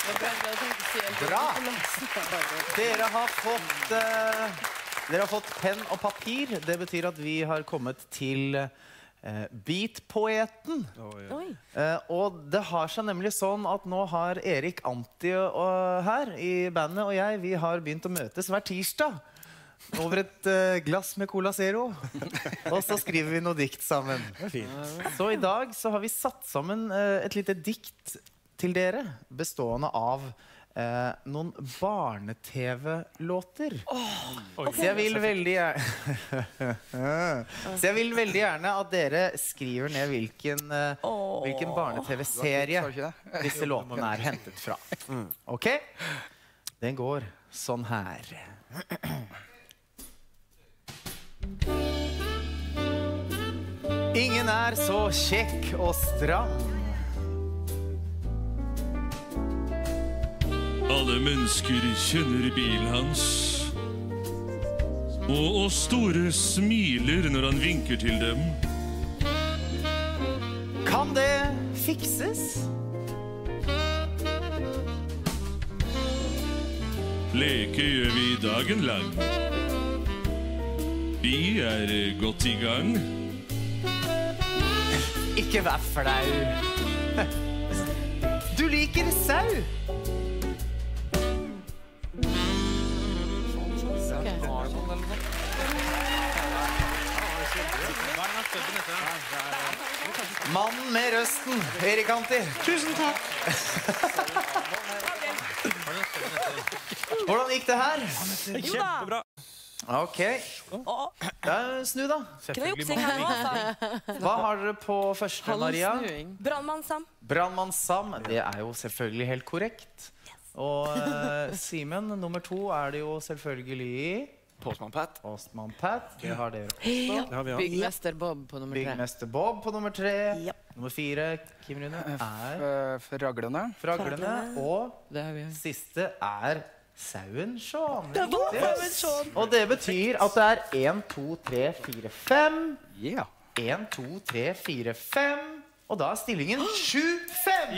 Bra. Dere har fått eh, Dere har fått penn og papir. Det betyr at vi har kommet til eh, Beatpoeten. Oi. Eh, og det har seg nemlig sånn at nå har Erik Anti og, her i bandet og jeg Vi har begynt å møtes hver tirsdag. Over et eh, glass med Cola Zero. Og så skriver vi noe dikt sammen. Så i dag så har vi satt sammen eh, et lite dikt til dere bestående av eh, noen barne-TV-låter. Så jeg vil veldig gjerne Så jeg vil veldig gjerne at dere skriver ned hvilken, eh, hvilken barne-TV-serie disse låtene er hentet fra. Ok? Den går sånn her. Ingen er så kjekk og stram. Alle mennesker kjenner bilen hans. Og oss store smiler når han vinker til dem. Kan det fikses? Leke gjør vi dagen lang. Vi er godt i gang. Ikke vær flau. Du liker sau. Mannen med røsten, Erik Anti. Tusen takk. Hvordan gikk det her? Kjempebra. Ok. Ja, snu, da. Knejuksing her nå. Hva har dere på første, Maria? Brannmann Sam. Det er jo selvfølgelig helt korrekt. Og uh, Simen, nummer to er det jo selvfølgelig Postmann Pat. Åsmann Pat. Det har dere også. Ja. Byggmester Bob på nummer tre. Byggmester Bob på nummer tre. Ja. Nummer fire, Kim Rune, er Eh, Fraglene. Fraglene. Og Det har vi. siste er Sauen Shaun. Og det betyr at det er én, to, tre, fire, fem. Yeah. Én, to, tre, fire, fem. Og da er stillingen sju, fem.